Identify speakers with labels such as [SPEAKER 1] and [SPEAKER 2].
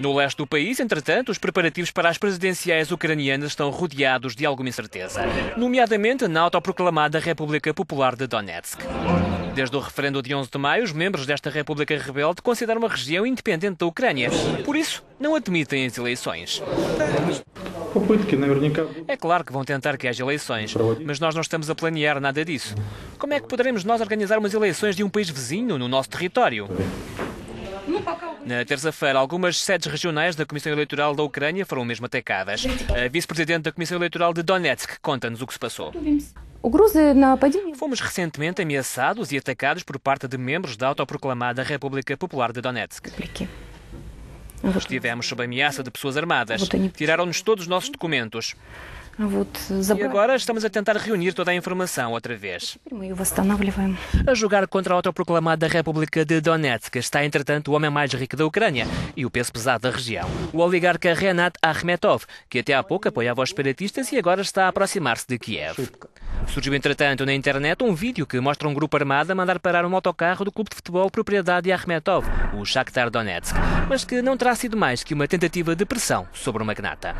[SPEAKER 1] No leste do país, entretanto, os preparativos para as presidenciais ucranianas estão rodeados de alguma incerteza, nomeadamente na autoproclamada República Popular de Donetsk. Desde o referendo de 11 de maio, os membros desta República Rebelde consideram a região independente da Ucrânia. Por isso, não admitem as eleições. É claro que vão tentar que haja eleições, mas nós não estamos a planear nada disso. Como é que poderemos nós organizar umas eleições de um país vizinho no nosso território? Na terça-feira, algumas sedes regionais da Comissão Eleitoral da Ucrânia foram mesmo atacadas. A vice-presidente da Comissão Eleitoral de Donetsk conta-nos o que se passou. Fomos recentemente ameaçados e atacados por parte de membros da autoproclamada República Popular de Donetsk. Estivemos sob ameaça de pessoas armadas. Tiraram-nos todos os nossos documentos. E agora estamos a tentar reunir toda a informação outra vez. A jogar contra a autoproclamada República de Donetsk está, entretanto, o homem mais rico da Ucrânia e o peso pesado da região, o oligarca Renat Akhmetov, que até há pouco apoiava os separatistas e agora está a aproximar-se de Kiev. Surgiu, entretanto, na internet um vídeo que mostra um grupo armado a mandar parar um autocarro do clube de futebol propriedade de Akhmetov, o Shakhtar Donetsk, mas que não terá sido mais que uma tentativa de pressão sobre o magnata.